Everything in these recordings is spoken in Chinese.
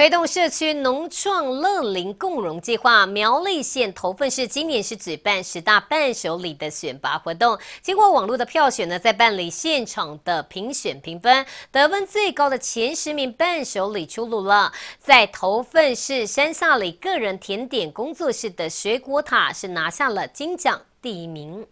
推动社区农创乐龄共融计划，苗栗县头份市今年是举办十大伴手礼的选拔活动。经过网络的票选呢，在办理现场的评选评分，得分最高的前十名伴手礼出炉了。在头份市山下里个人甜点工作室的水果塔是拿下了金奖第一名。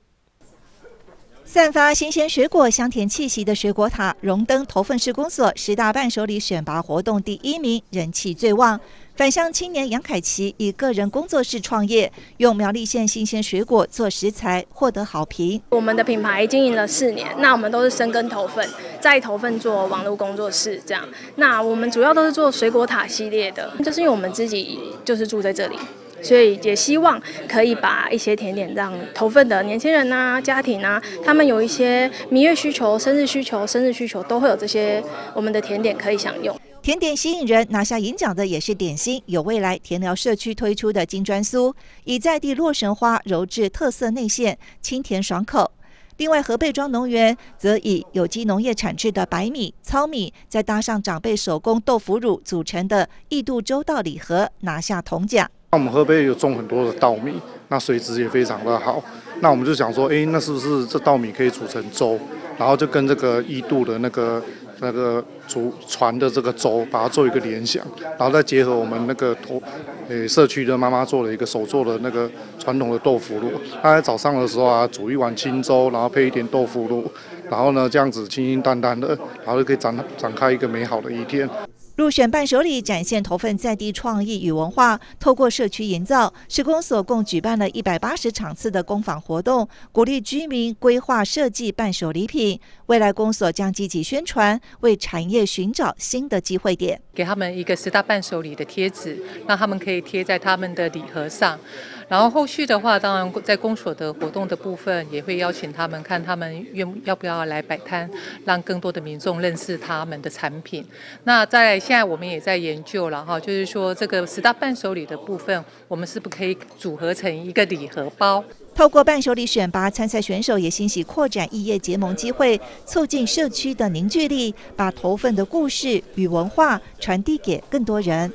散发新鲜水果香甜气息的水果塔荣登头份市公所十大伴手礼选拔活动第一名，人气最旺。返乡青年杨凯琪以个人工作室创业，用苗栗县新鲜水果做食材，获得好评。我们的品牌经营了四年，那我们都是深耕头份，在头份做网络工作室这样。那我们主要都是做水果塔系列的，就是因为我们自己就是住在这里。所以也希望可以把一些甜点让投份的年轻人呐、家庭啊，他们有一些蜜月需求、生日需求、生日需求，都会有这些我们的甜点可以享用。甜点吸引人，拿下银奖的也是点心，有未来甜疗社区推出的金砖酥，以在地洛神花揉制特色内馅，清甜爽口。另外，河贝庄农园则以有机农业产制的白米、糙米，再搭上长辈手工豆腐乳组成的异度周到礼盒，拿下铜奖。那我们河北有种很多的稻米，那水质也非常的好。那我们就想说，哎，那是不是这稻米可以煮成粥？然后就跟这个一度的那个那个煮传的这个粥，把它做一个联想，然后再结合我们那个头，诶社区的妈妈做了一个手做的那个传统的豆腐乳。她在早上的时候啊，煮一碗清粥，然后配一点豆腐乳，然后呢这样子清清淡淡的，然后就可以展展开一个美好的一天。入选伴手礼，展现头份在地创意与文化，透过社区营造，施工所共举办了一百八十场次的工坊活动，鼓励居民规划设计伴手礼品。未来公所将积极宣传，为产业寻找新的机会点，给他们一个十大伴手礼的贴纸，让他们可以贴在他们的礼盒上。然后后续的话，当然在公所的活动的部分，也会邀请他们看他们愿要不要来摆摊，让更多的民众认识他们的产品。那在现在我们也在研究了哈，就是说这个十大伴手礼的部分，我们是不可以组合成一个礼盒包。透过伴手礼选拔参赛选手，也欣喜扩展异业结盟机会，促进社区的凝聚力，把头份的故事与文化传递给更多人。